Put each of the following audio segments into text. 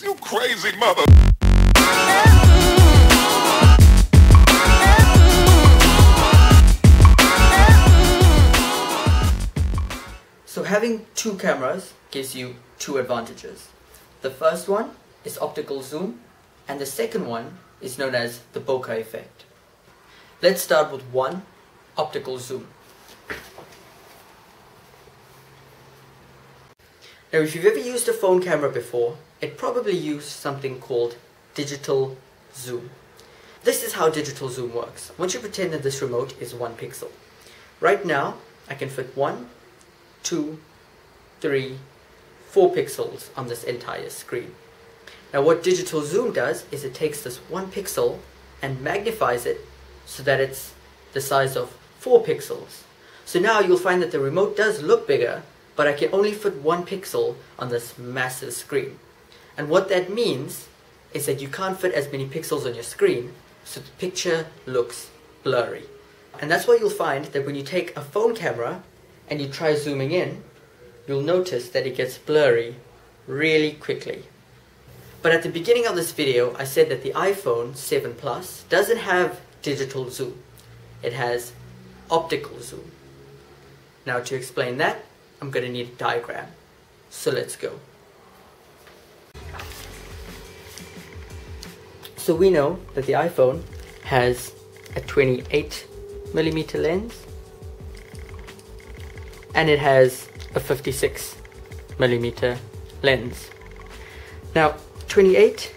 you crazy mother. So having two cameras gives you two advantages. The first one is optical zoom and the second one is known as the bokeh effect. Let's start with one, optical zoom. Now if you've ever used a phone camera before, it probably used something called digital zoom. This is how digital zoom works. Once you pretend that this remote is one pixel. Right now, I can fit one, two, three, four pixels on this entire screen. Now what digital zoom does is it takes this one pixel and magnifies it so that it's the size of four pixels. So now you'll find that the remote does look bigger, but I can only fit one pixel on this massive screen. And what that means is that you can't fit as many pixels on your screen, so the picture looks blurry. And that's why you'll find that when you take a phone camera and you try zooming in, you'll notice that it gets blurry really quickly. But at the beginning of this video, I said that the iPhone 7 Plus doesn't have digital zoom. It has optical zoom. Now to explain that, I'm to need a diagram. So let's go. So we know that the iPhone has a 28 millimeter lens and it has a 56 millimeter lens. Now 28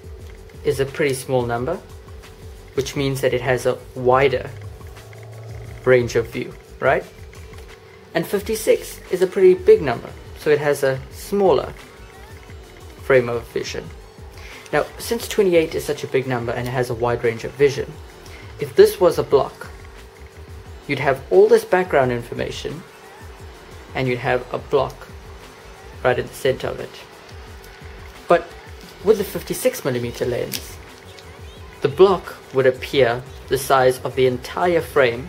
is a pretty small number which means that it has a wider range of view, right? And 56 is a pretty big number, so it has a smaller frame of vision. Now, since 28 is such a big number and it has a wide range of vision, if this was a block, you'd have all this background information and you'd have a block right in the center of it. But with the 56mm lens, the block would appear the size of the entire frame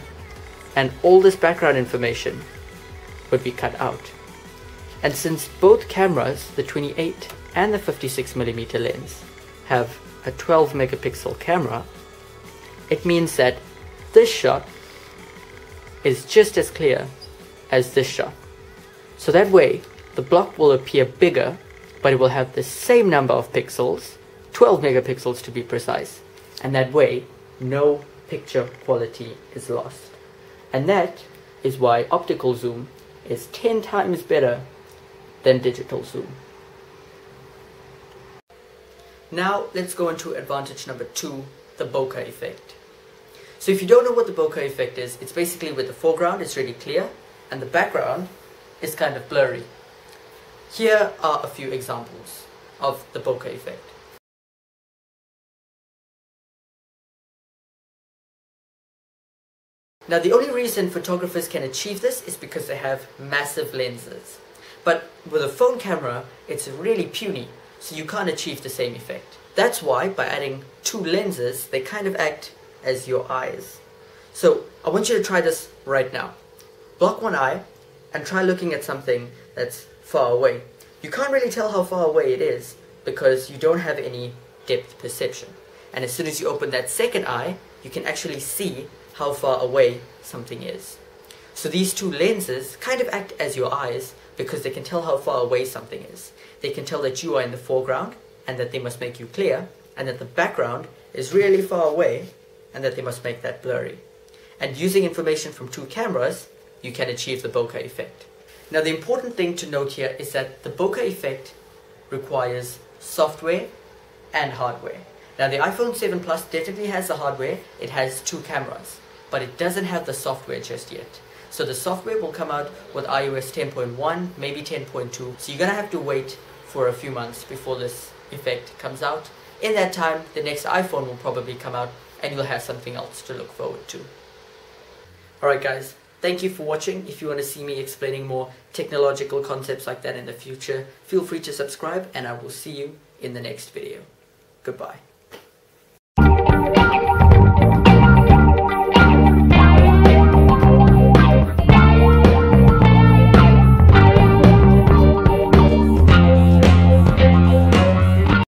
and all this background information would be cut out. And since both cameras, the 28 and the 56mm lens, have a 12 megapixel camera, it means that this shot is just as clear as this shot. So that way, the block will appear bigger, but it will have the same number of pixels, 12 megapixels to be precise, and that way, no picture quality is lost. And that is why optical zoom is 10 times better than digital zoom. Now let's go into advantage number two, the bokeh effect. So if you don't know what the bokeh effect is, it's basically where the foreground is really clear and the background is kind of blurry. Here are a few examples of the bokeh effect. Now the only reason photographers can achieve this is because they have massive lenses. But with a phone camera, it's really puny, so you can't achieve the same effect. That's why, by adding two lenses, they kind of act as your eyes. So, I want you to try this right now. Block one eye, and try looking at something that's far away. You can't really tell how far away it is, because you don't have any depth perception. And as soon as you open that second eye, you can actually see how far away something is. So these two lenses kind of act as your eyes because they can tell how far away something is. They can tell that you are in the foreground and that they must make you clear and that the background is really far away and that they must make that blurry. And using information from two cameras, you can achieve the bokeh effect. Now the important thing to note here is that the bokeh effect requires software and hardware. Now the iPhone 7 Plus definitely has the hardware, it has two cameras but it doesn't have the software just yet. So the software will come out with iOS 10.1, maybe 10.2. So you're gonna have to wait for a few months before this effect comes out. In that time, the next iPhone will probably come out and you'll have something else to look forward to. Alright guys, thank you for watching. If you want to see me explaining more technological concepts like that in the future, feel free to subscribe and I will see you in the next video. Goodbye.